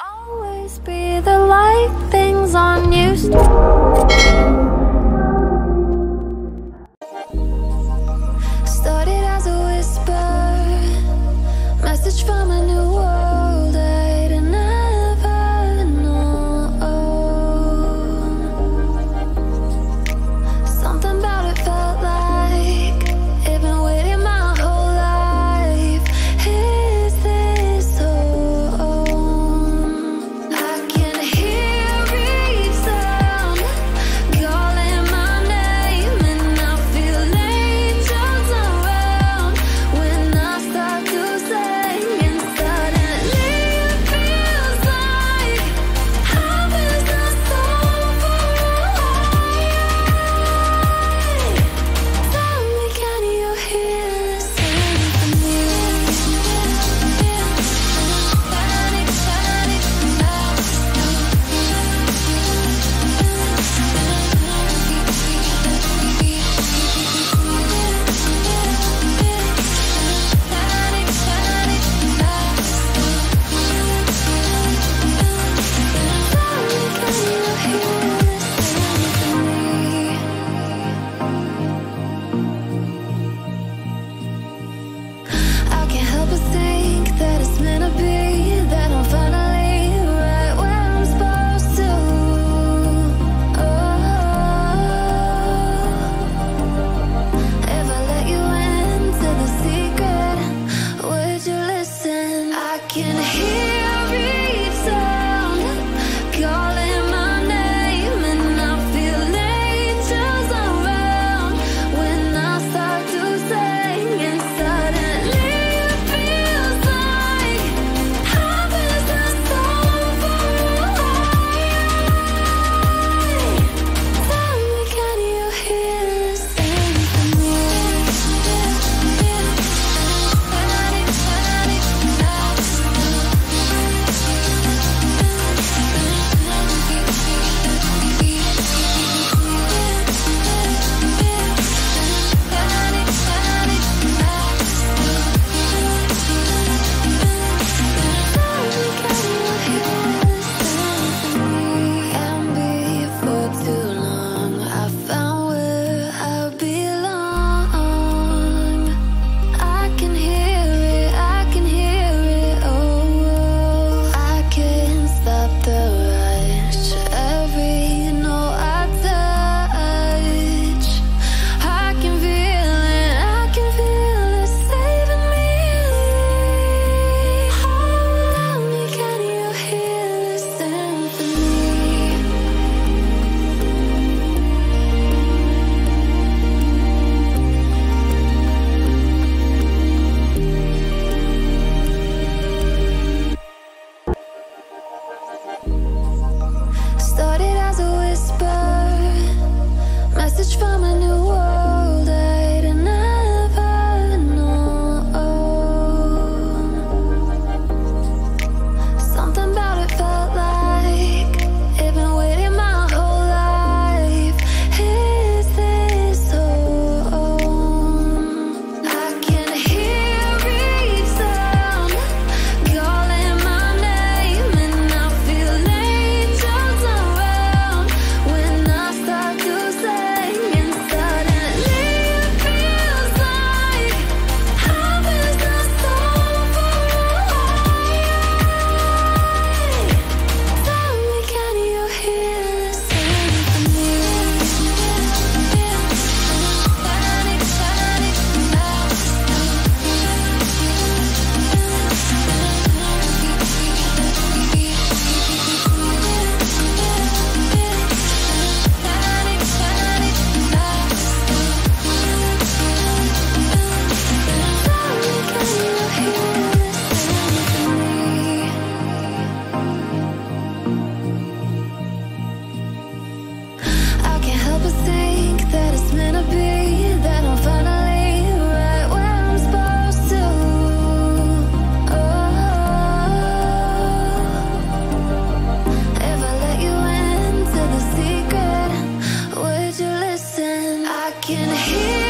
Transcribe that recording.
always be the light things on you. Be can hear